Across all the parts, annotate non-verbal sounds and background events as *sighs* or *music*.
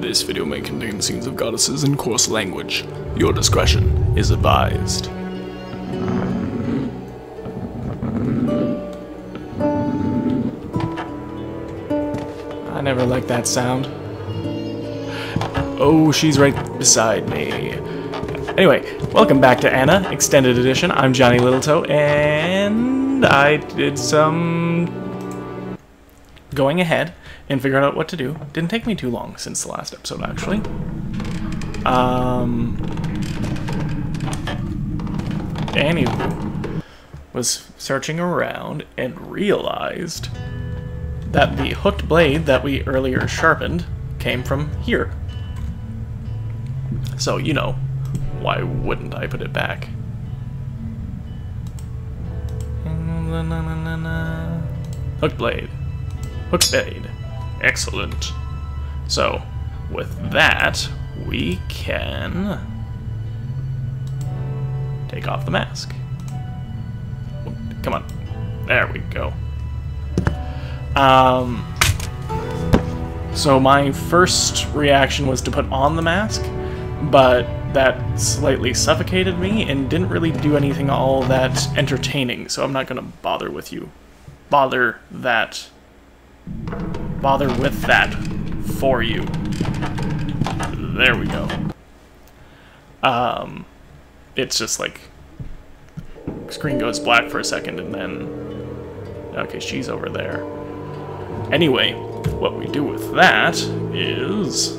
This video may contain scenes of goddesses and coarse language. Your discretion is advised. I never liked that sound. Oh, she's right beside me. Anyway, welcome back to Anna, Extended Edition. I'm Johnny Littletoe, and I did some going ahead and figured out what to do. Didn't take me too long since the last episode, actually. Um, anywho, was searching around and realized that the hooked blade that we earlier sharpened came from here. So, you know, why wouldn't I put it back? Hooked blade. Hooked blade. Excellent. So, with that, we can take off the mask. Come on. There we go. Um, so my first reaction was to put on the mask, but that slightly suffocated me and didn't really do anything all that entertaining, so I'm not going to bother with you. Bother that. Bother with that for you. There we go. Um, it's just like screen goes black for a second and then okay she's over there anyway what we do with that is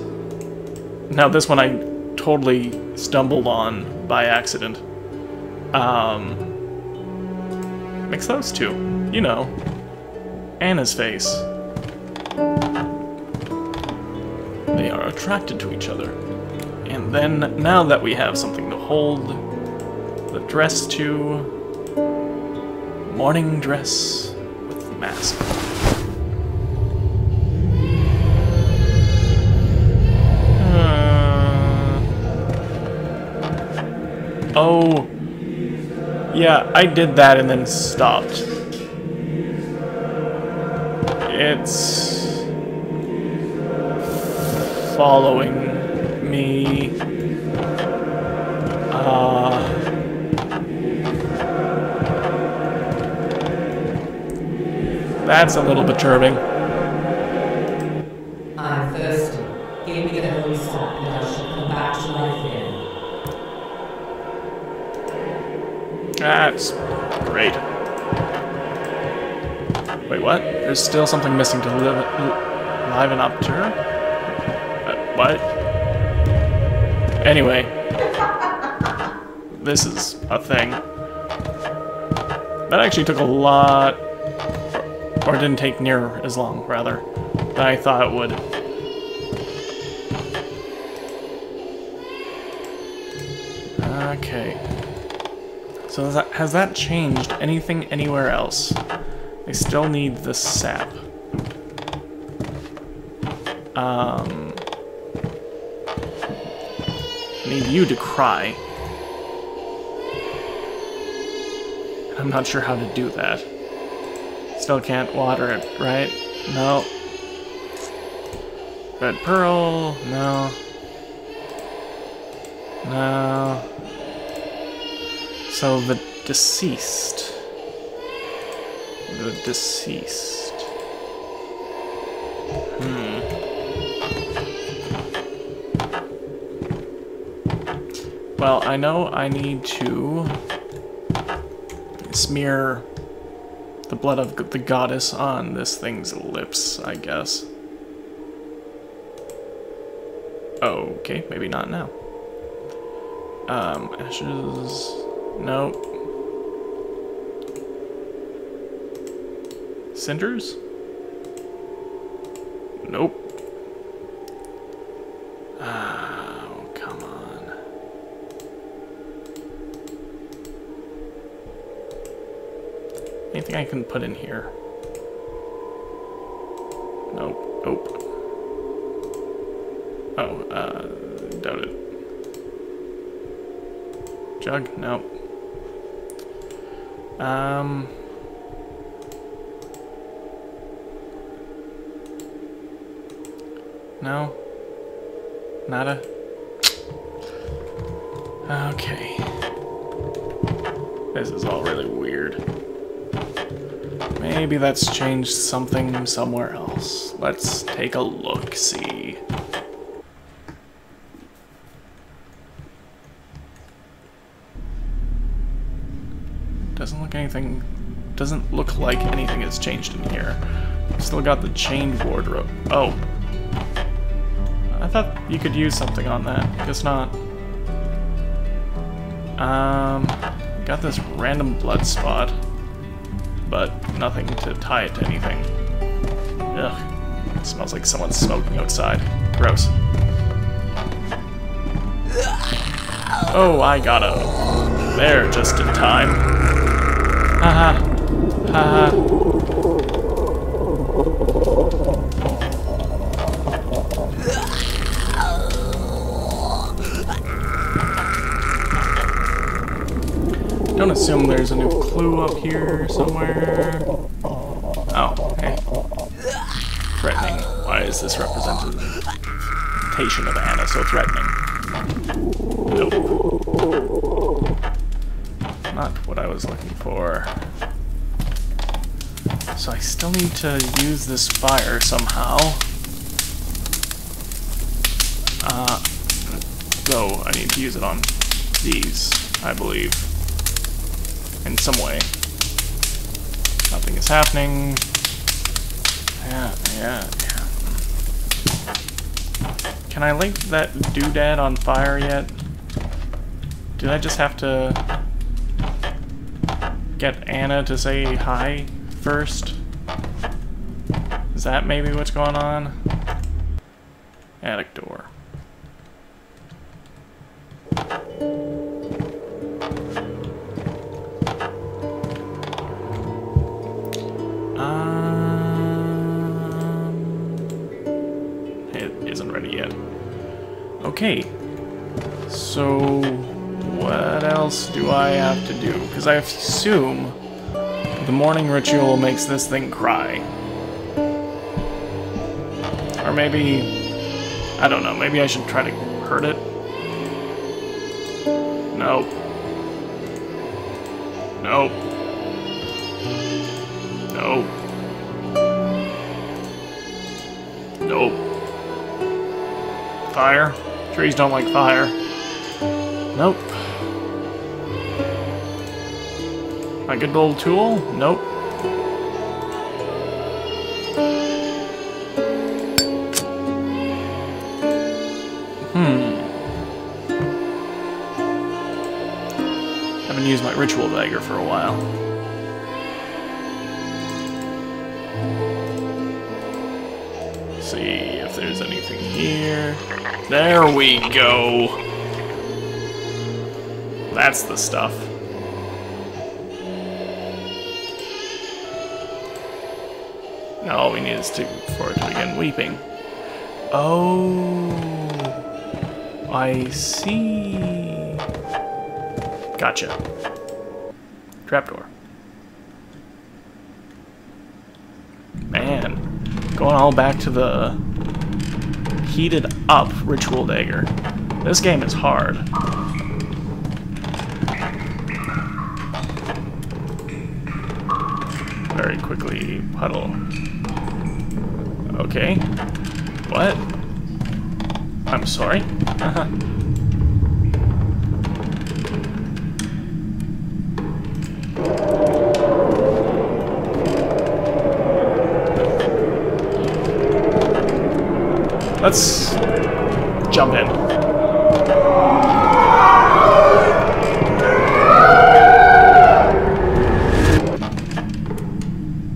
now this one I totally stumbled on by accident um mix those two you know Anna's face they are attracted to each other and then now that we have something to hold the dress to morning dress with mask. Uh, oh, yeah, I did that and then stopped. It's following me. Uh, That's a little disturbing. I'm thirsty. Give me the holy salt, and I shall come back to life again. That's great. Wait, what? There's still something missing to live, liven up to her? What? Anyway. This is a thing. That actually took a lot or didn't take near as long, rather, than I thought it would. Okay. So has that, has that changed anything anywhere else? I still need the sap. Um... need you to cry. I'm not sure how to do that. Still can't water it, right? No. Red pearl, no. No. So the deceased. The deceased. Well, I know I need to smear the blood of the goddess on this thing's lips, I guess. Okay, maybe not now. Um, ashes... Nope. Cinders? Nope. Anything I can put in here? Nope. Nope. Oh, uh, doubt it. Jug? Nope. Um... No? Nada? Okay. This is all really weird. Maybe that's changed something somewhere else. Let's take a look, see. Doesn't look anything doesn't look like anything has changed in here. Still got the chained wardrobe. Oh. I thought you could use something on that. Guess not. Um, got this random blood spot, but nothing to tie it to anything. Ugh. It smells like someone's smoking outside. Gross. Oh, I got him. There, just in time. Haha. Haha. Don't assume there's a new clue up here somewhere. Oh. Threatening. Why is this representation of Anna so threatening? Nope. Not what I was looking for. So I still need to use this fire somehow. Uh, though I need to use it on these, I believe. Some way. Nothing is happening. Yeah, yeah, yeah. Can I light that doodad on fire yet? Did I just have to get Anna to say hi first? Is that maybe what's going on? Attic door. Okay. So, what else do I have to do? Because I assume the morning ritual makes this thing cry. Or maybe... I don't know, maybe I should try to hurt it? Nope. Nope. Nope. Nope. Fire? Trees don't like fire. Nope. My good old tool? Nope. Hmm. I Haven't used my ritual dagger for a while. See if there's anything here. There we go. That's the stuff. Now all we need is to for it to begin weeping. Oh, I see. Gotcha. Trapdoor. Man, going all back to the heated up ritual dagger. This game is hard. Very quickly puddle. Okay. What? I'm sorry? *laughs* Let's jump in.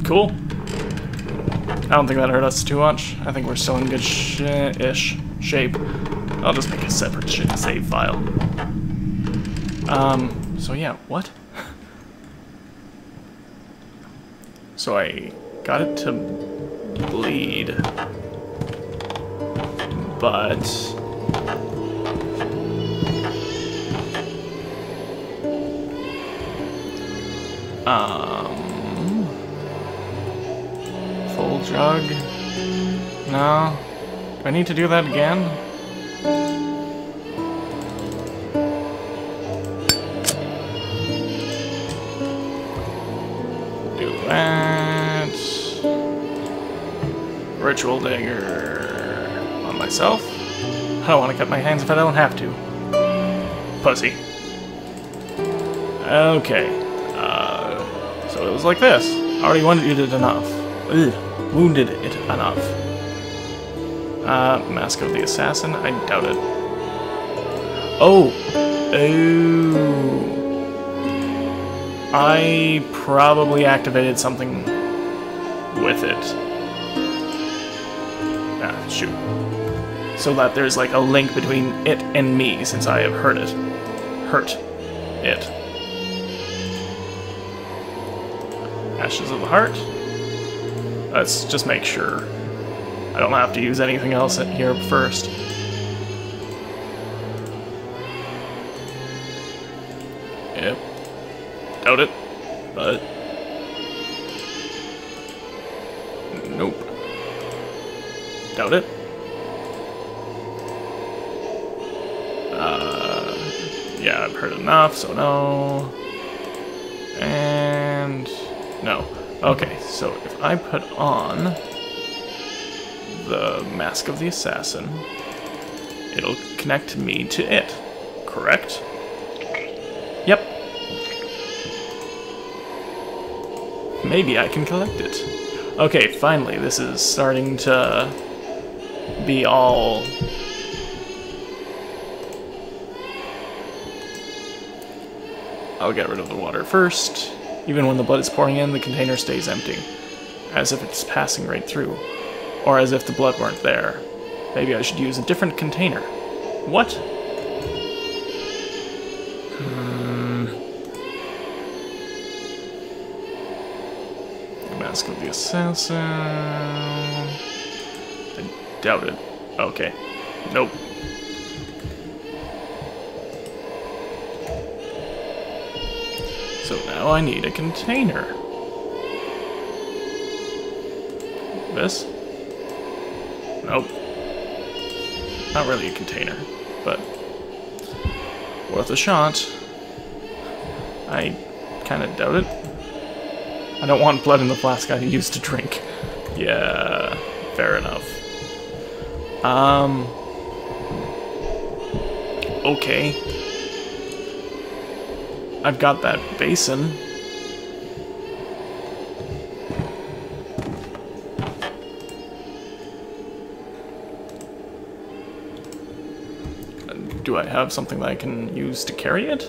Cool. I don't think that hurt us too much. I think we're still in good sh-ish shape. I'll just make a separate sh save file. Um, so yeah, what? *laughs* so I got it to bleed but... Um... Full jug? No? Do I need to do that again? Do that... Ritual Dagger myself. I don't want to cut my hands if I don't have to. Pussy. Okay. Uh, so it was like this. I Already wounded it enough. Ugh, wounded it enough. Uh, Mask of the Assassin? I doubt it. Oh! Oh! I probably activated something with it. Ah, shoot. So that there's like a link between it and me since I have hurt it. Hurt it. Ashes of the Heart. Let's just make sure. I don't have to use anything else here first. No. Okay, so if I put on the Mask of the Assassin, it'll connect me to it, correct? Yep. Maybe I can collect it. Okay, finally, this is starting to be all... I'll get rid of the water first. Even when the blood is pouring in, the container stays empty, as if it's passing right through, or as if the blood weren't there. Maybe I should use a different container. What? Hmm. Mask of the Assassin. I doubt it. Okay. Nope. So now I need a container. This? Nope. Not really a container, but worth a shot. I kind of doubt it. I don't want blood in the flask I used to drink. Yeah, fair enough. Um. Okay. I've got that basin. Uh, do I have something that I can use to carry it? *sighs*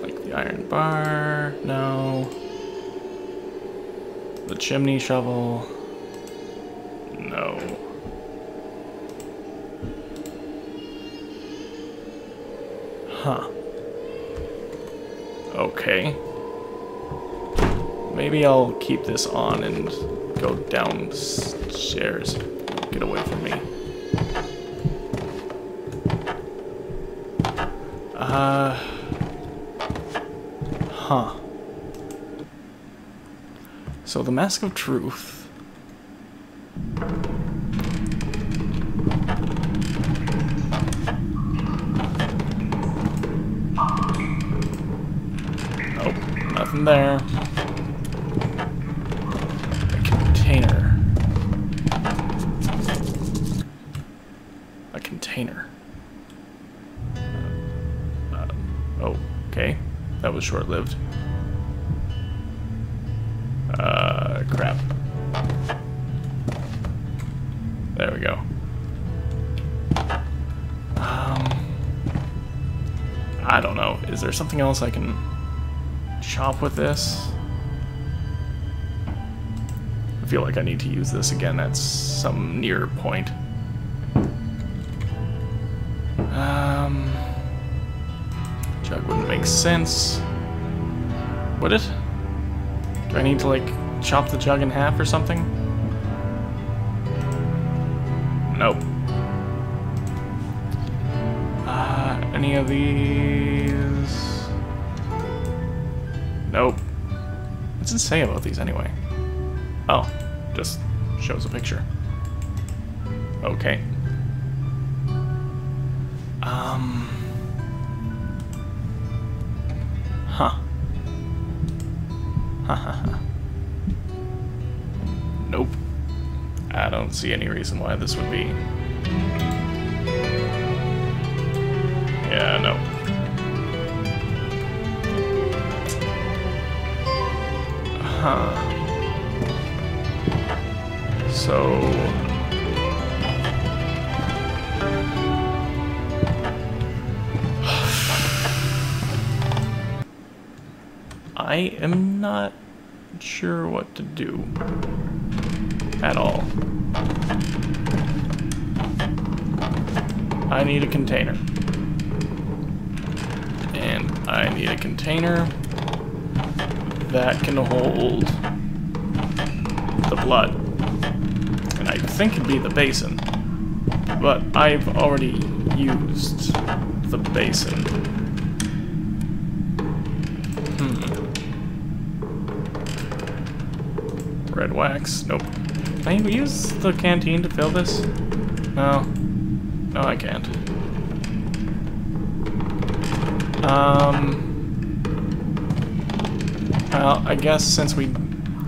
like the iron bar? No. The chimney shovel? No. Huh. Okay. Maybe I'll keep this on and go downstairs. Get away from me. Uh... Huh. So the Mask of Truth... was short-lived. Uh, crap. There we go. Um, I don't know. Is there something else I can chop with this? I feel like I need to use this again at some near point. Um, jug wouldn't make sense. Would it? Do I need to, like, chop the jug in half or something? Nope. Uh, any of these? Nope. What's it say about these anyway? Oh, just shows a picture. Okay. Um. *laughs* nope. I don't see any reason why this would be. Sure what to do at all. I need a container. And I need a container that can hold the blood. And I think it'd be the basin. But I've already used the basin. Red wax. Nope. Can I use the canteen to fill this? No. No, I can't. Um... Well, I guess since we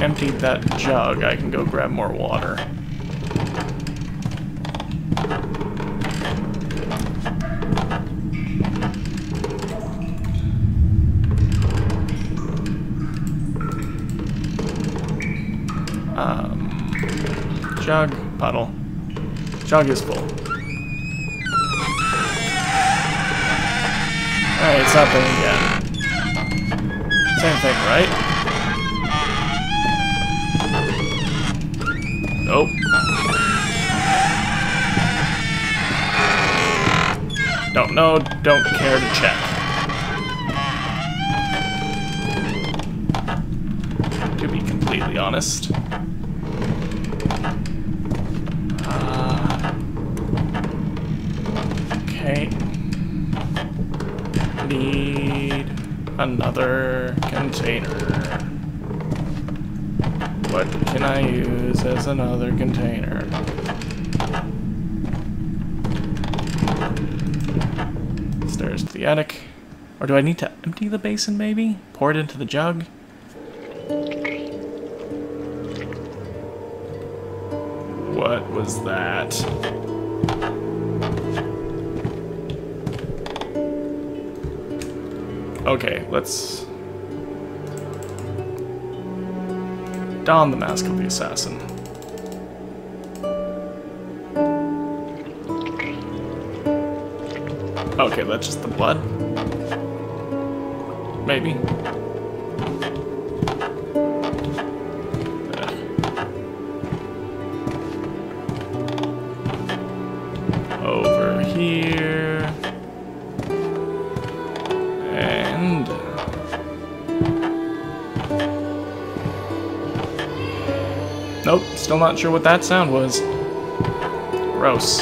emptied that jug, I can go grab more water. Jug, puddle. Jug is full. Alright, it's not up yet. Same thing, right? Nope. Don't know, don't care to check. To be completely honest. Okay. Need another container. What can I use as another container? Stairs to the attic. Or do I need to empty the basin, maybe? Pour it into the jug? What was that? Okay, let's... Don the Mask of the Assassin. Okay, that's just the blood? Maybe. Still not sure what that sound was. Gross.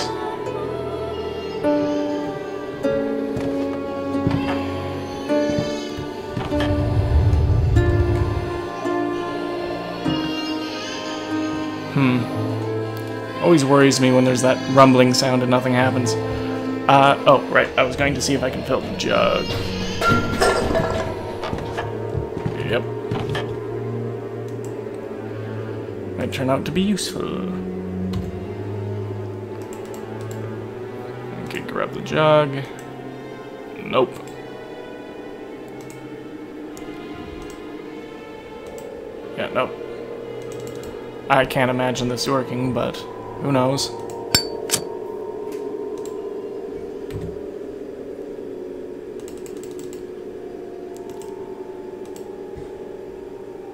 Hmm. Always worries me when there's that rumbling sound and nothing happens. Uh, oh, right, I was going to see if I can fill the jug. Might turn out to be useful. Okay, grab the jug. Nope. Yeah, nope. I can't imagine this working, but who knows.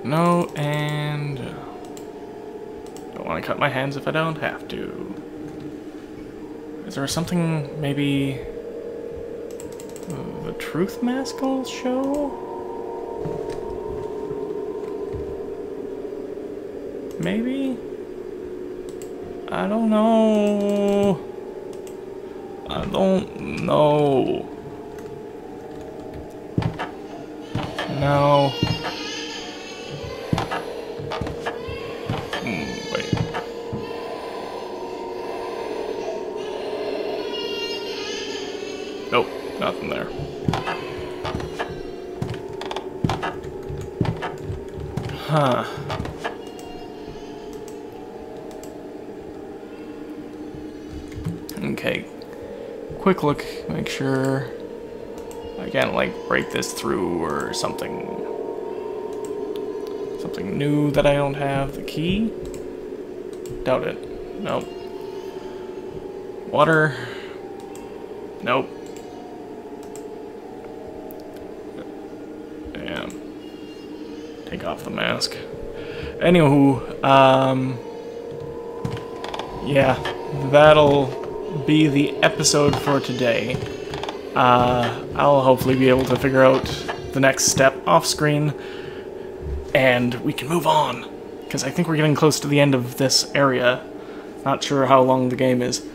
No, and... Don't want to cut my hands if I don't have to. Is there something, maybe... uh, the Truth Mask will show? Maybe? I don't know. I don't know. No. Hmm, wait. Nothing there. Huh. Okay. Quick look, make sure I can't like break this through or something. Something new that I don't have. The key? Doubt it. Nope. Water? Nope. Take off the mask. Anywho, um... Yeah, that'll be the episode for today. Uh, I'll hopefully be able to figure out the next step off screen, and we can move on. Because I think we're getting close to the end of this area. Not sure how long the game is.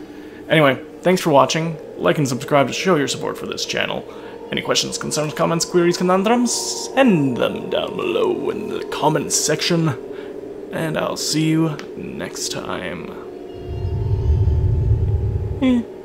Anyway, thanks for watching. Like and subscribe to show your support for this channel. Any questions, concerns, comments, queries, conundrums? Send them down below in the comments section. And I'll see you next time. 嗯。